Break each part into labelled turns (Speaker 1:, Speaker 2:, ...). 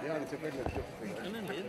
Speaker 1: E a gente vende aqui os figueres.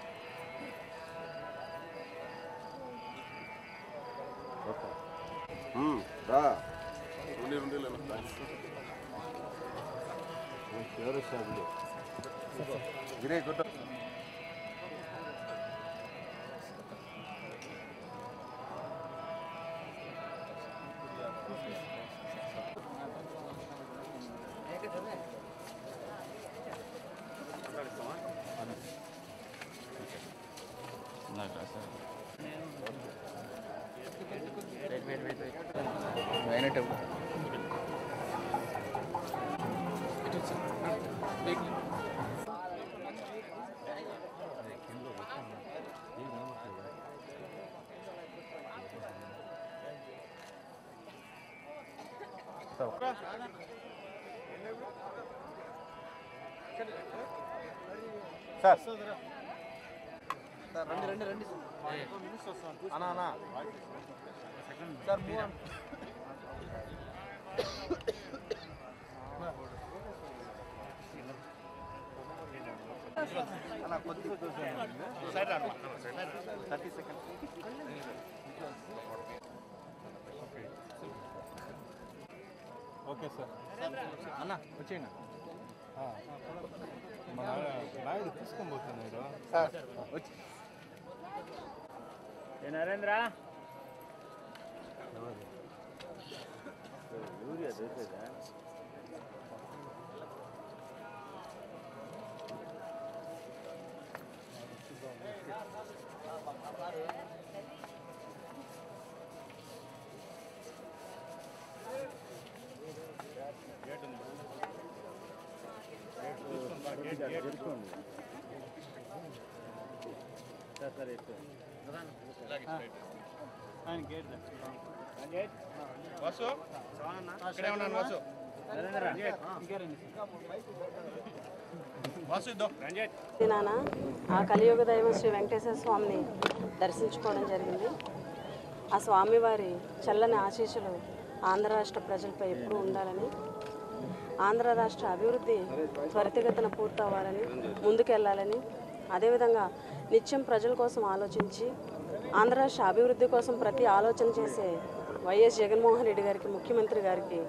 Speaker 2: Great, good.
Speaker 3: Wait, wait, wait. చేస్తావు. Sir. రండి రండి రండి. అనా అనా సార్ అలా కొద్ది థర్టీ సెకండ్
Speaker 4: ఓకే సార్. అన్న వచ్చేయండి. మా నాయుడు తీసుకొని పోతున్నాడు సార్ వాసు ఇక్కడే ఉన్నాను వాసు
Speaker 5: నాన్న ఆ కలియుగ దైవం శ్రీ వెంకటేశ్వర స్వామిని దర్శించుకోవడం జరిగింది. ఆ స్వామివారి చల్లని ఆశీస్సులు ఆంధ్ర రాష్ట్ర ప్రజలపై ఎప్పుడూ ఉండాలని ఆంధ్ర రాష్ట్ర అభివృద్ధి త్వరితగతిన పూర్తవ్వాలని ముందుకెళ్ళాలని అదేవిధంగా నిత్యం ప్రజల కోసం ఆలోచించి ఆంధ్ర రాష్ట్ర అభివృద్ధి కోసం ప్రతి ఆలోచన చేసే వైఎస్ జగన్మోహన్ రెడ్డి గారికి ముఖ్యమంత్రి గారికి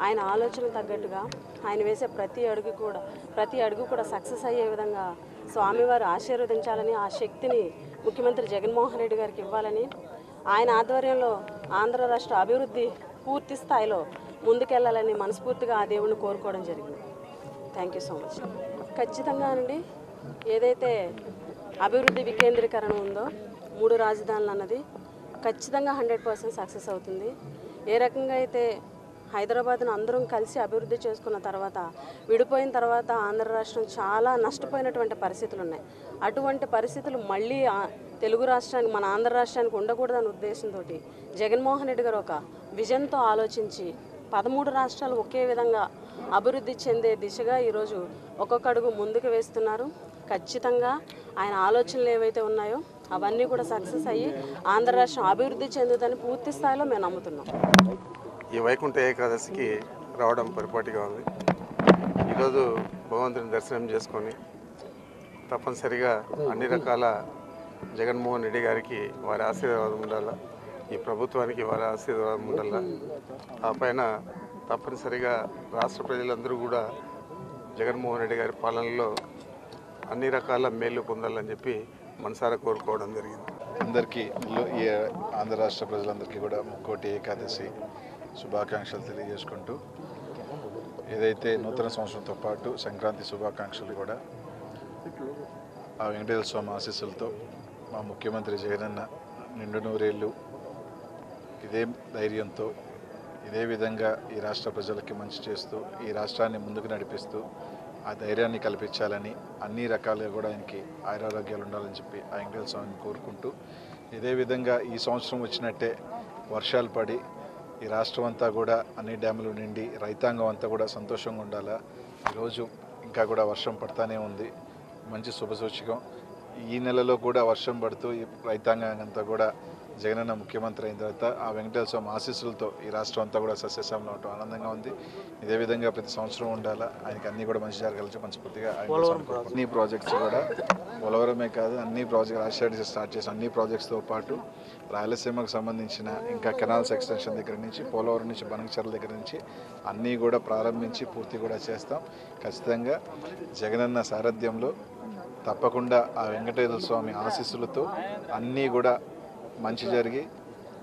Speaker 5: ఆయన ఆలోచన తగ్గట్టుగా ఆయన వేసే ప్రతి అడుగు కూడా ప్రతి అడుగు కూడా సక్సెస్ అయ్యే విధంగా స్వామివారు ఆశీర్వదించాలని ఆ శక్తిని ముఖ్యమంత్రి జగన్మోహన్ రెడ్డి గారికి ఇవ్వాలని ఆయన ఆధ్వర్యంలో ఆంధ్ర రాష్ట్ర అభివృద్ధి పూర్తి స్థాయిలో ముందుకెళ్ళాలని మనస్ఫూర్తిగా ఆ దేవుణ్ణి కోరుకోవడం జరిగింది. థ్యాంక్ యూ సో మచ్ ఖచ్చితంగా అండి ఏదైతే అభివృద్ధి వికేంద్రీకరణ ఉందో మూడు రాజధానులు అన్నది ఖచ్చితంగా హండ్రెడ్ పర్సెంట్ సక్సెస్ అవుతుంది. ఏ రకంగా అయితే హైదరాబాద్ను అందరం కలిసి అభివృద్ధి చేసుకున్న తర్వాత విడిపోయిన తర్వాత ఆంధ్ర రాష్ట్రం చాలా నష్టపోయినటువంటి పరిస్థితులు ఉన్నాయి. అటువంటి పరిస్థితులు మళ్ళీ తెలుగు రాష్ట్రానికి మన ఆంధ్ర రాష్ట్రానికి ఉండకూడదనే ఉద్దేశంతో జగన్మోహన్ రెడ్డి గారు ఒక విజన్తో ఆలోచించి పదమూడు రాష్ట్రాలు ఒకే విధంగా అభివృద్ధి చెందే దిశగా ఈరోజు ఒక్కొక్క అడుగు ముందుకు వేస్తున్నారు. ఖచ్చితంగా ఆయన ఆలోచనలు ఏవైతే ఉన్నాయో అవన్నీ కూడా సక్సెస్ అయ్యి ఆంధ్ర రాష్ట్రం అభివృద్ధి చెందుదని పూర్తి స్థాయిలో మేము నమ్ముతున్నాం.
Speaker 1: ఈ వైకుంఠ ఏకాదశికి రావడం పొరపాటుగా ఉంది. ఈరోజు భగవంతుని దర్శనం చేసుకొని తప్పనిసరిగా అన్ని రకాల జగన్మోహన్ రెడ్డి గారికి వారి ఆశీర్వాదం ఉండాలా? ఈ ప్రభుత్వానికి వారి ఆశీర్వాదం ఉండాలా? ఆ పైన తప్పనిసరిగా రాష్ట్ర ప్రజలందరూ కూడా జగన్మోహన్ రెడ్డి గారి పాలనలో అన్ని రకాల మేలు పొందాలని చెప్పి మనసారా కోరుకోవడం జరిగింది.
Speaker 6: అందరికీ ఈ ఆంధ్ర రాష్ట్ర ప్రజలందరికీ కూడా ముక్కోటి ఏకాదశి
Speaker 7: శుభాకాంక్షలు తెలియజేసుకుంటూ ఏదైతే నూతన సంవత్సరంతో పాటు సంక్రాంతి శుభాకాంక్షలు కూడా ఆ వెంకటేశ్వర స్వామి ఆశీస్సులతో మా ముఖ్యమంత్రి జగనన్న నిండు నూరేళ్ళు ఇదే ధైర్యంతో ఇదే విధంగా ఈ రాష్ట్ర ప్రజలకి మంచి చేస్తూ ఈ రాష్ట్రాన్ని ముందుకు నడిపిస్తూ ఆ ధైర్యాన్ని కల్పించాలని అన్ని రకాలుగా కూడా ఆయనకి ఆయురారోగ్యాలు ఉండాలని చెప్పి ఆ వెంకటేశ్వర స్వామిని కోరుకుంటూ ఇదే విధంగా ఈ సంవత్సరం వచ్చినట్టే వర్షాలు పడి ఈ రాష్ట్రం అంతా కూడా అన్ని డ్యాములు నిండి రైతాంగం అంతా కూడా సంతోషంగా ఉండాలా? ఈరోజు ఇంకా కూడా వర్షం పడతానే ఉంది. మంచి శుభసూచకం ఈ నెలలో కూడా వర్షం పడుతూ ఈ రైతాంగం అంతా కూడా జగనన్న ముఖ్యమంత్రి అయిన తర్వాత ఆ వెంకటేశ్వర స్వామి ఆశీస్సులతో ఈ రాష్ట్రం అంతా కూడా సస్యశ్యామలం అవటం ఆనందంగా ఉంది. ఇదే విధంగా ప్రతి సంవత్సరం ఉండాలా? ఆయనకి అన్ని కూడా మంచి జరగాలని మనస్ఫూర్తిగా ఆయన కోరుకుంటున్నాం. అన్ని ప్రాజెక్ట్స్ కూడా పోలవరమే కాదు అన్ని ప్రాజెక్ట్ రాజశేఖర్ స్టార్ట్ చేసిన అన్ని ప్రాజెక్ట్స్తో పాటు రాయలసీమకు సంబంధించిన ఇంకా కెనాల్స్ ఎక్స్టెన్షన్ దగ్గర నుంచి పోలవరం నుంచి బనకచర్ల దగ్గర నుంచి అన్నీ కూడా ప్రారంభించి పూర్తి కూడా చేస్తాం. ఖచ్చితంగా జగనన్న సారథ్యంలో తప్పకుండా ఆ వెంకటేశ్వర స్వామి ఆశీస్సులతో అన్నీ కూడా మంచి జరిగి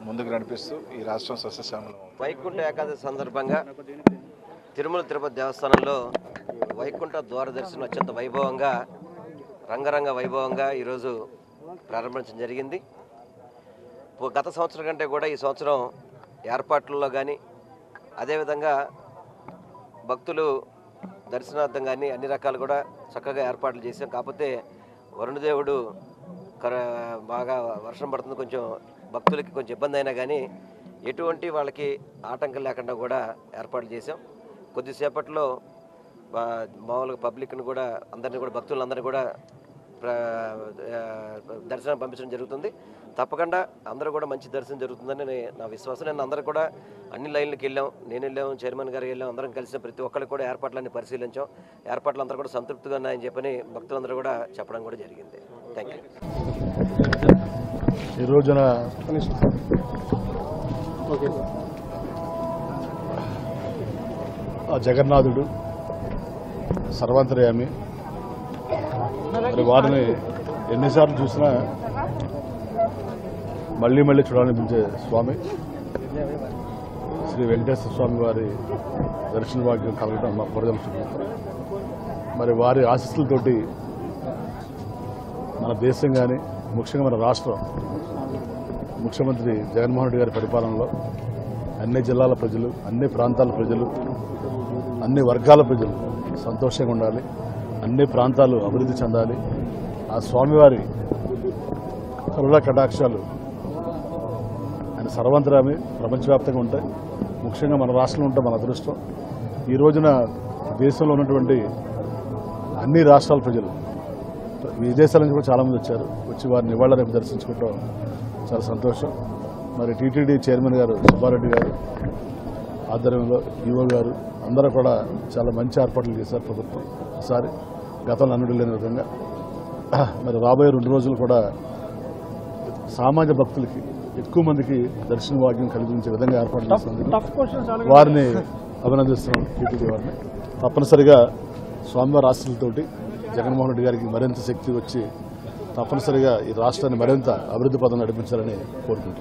Speaker 7: ముందుకు నడిపిస్తూ ఈ రాష్ట్రం సస్యశ్యామలం
Speaker 6: వైకుంఠ ఏకాదశి సందర్భంగా తిరుమల తిరుపతి దేవస్థానంలో వైకుంఠ ద్వార దర్శనం అత్యంత వైభవంగా రంగరంగ వైభవంగా ఈరోజు ప్రారంభించడం జరిగింది. గత సంవత్సరం కంటే కూడా ఈ సంవత్సరం ఏర్పాట్లలో కానీ అదేవిధంగా భక్తులు దర్శనార్థం కానీ అన్ని రకాలు కూడా చక్కగా ఏర్పాట్లు చేశాం. కాకపోతే వరుణదేవుడు బాగా వర్షం పడుతుంది కొంచెం భక్తులకి కొంచెం ఇబ్బంది అయినా కానీ ఎటువంటి వాళ్ళకి ఆటంకం లేకుండా కూడా ఏర్పాట్లు చేసాం కొద్దిసేపట్లో మామూలుగా పబ్లిక్ని కూడా అందరినీ కూడా భక్తులందరినీ కూడా దర్శనం పంపించడం జరుగుతుంది. తప్పకుండా అందరూ కూడా మంచి దర్శనం జరుగుతుందని నా విశ్వాసం. నేను అందరూ కూడా అన్ని లైన్లకు వెళ్ళాం. నేను వెళ్ళాం చైర్మన్ గారు వెళ్ళాం అందరం కలిసిన ప్రతి ఒక్కరికి కూడా ఏర్పాట్లన్నీ పరిశీలించాం. ఏర్పాట్లు అందరూ కూడా సంతృప్తిగా ఉన్నాయని చెప్పని భక్తులందరూ కూడా చెప్పడం కూడా జరిగింది. థ్యాంక్ యూ
Speaker 8: ఈ రోజున ఆ జగన్నాథుడు సర్వాంతర్యామి. మరి వారిని ఎన్నిసార్లు చూసినా మళ్ళీ మళ్ళీ చూడాలనిపించే స్వామి. శ్రీ వెంకటేశ్వర స్వామి వారి దర్శన భాగ్యం కలగడం మా పూర్వజంశం మరి వారి ఆశీస్సులతోటి మన దేశం కానీ ముఖ్యంగా మన రాష్ట్రం ముఖ్యమంత్రి జగన్మోహన్ రెడ్డి గారి పరిపాలనలో అన్ని జిల్లాల ప్రజలు అన్ని ప్రాంతాల ప్రజలు అన్ని వర్గాల ప్రజలు సంతోషంగా ఉండాలి. అన్ని ప్రాంతాలు అభివృద్ధి చెందాలి. ఆ స్వామివారి కరుణ కటాక్షాలు ఆయన సర్వంతరామి ప్రపంచవ్యాప్తంగా ఉంటాయి. ముఖ్యంగా మన రాష్ట్రంలో ఉంటే మన అదృష్టం. ఈ రోజున దేశంలో ఉన్నటువంటి అన్ని రాష్ట్రాల ప్రజలు విదేశాల నుంచి కూడా చాలామంది వచ్చారు. వచ్చి వారిని నివాళులు రేపు దర్శించుకోవడం చాలా సంతోషం. మరి టీటీడీ చైర్మన్ గారు సుబ్బారెడ్డి గారు ఆధ్వర్యంలో ఈవో గారు అందరూ కూడా చాలా మంచి ఏర్పాట్లు చేశారు ప్రభుత్వం. ఒకసారి గతంలో అన్నిటి లేని విధంగా. మరి రాబోయే రెండు రోజులు కూడా సామాన్య భక్తులకి ఎక్కువ మందికి దర్శన భాగ్యం కలిగించే విధంగా ఏర్పాట్లు చేసినందుకు వారిని అభినందిస్తున్నాం టీటీడీ వారిని. తప్పనిసరిగా స్వామివారి ఆశలతోటి జగన్మోహన్ రెడ్డి గారికి మరింత శక్తి వచ్చి తప్పనిసరిగా ఈ రాష్ట్రాన్ని మరింత అభివృద్ధి పదం నడిపించాలని కోరుకుంటున్నాం.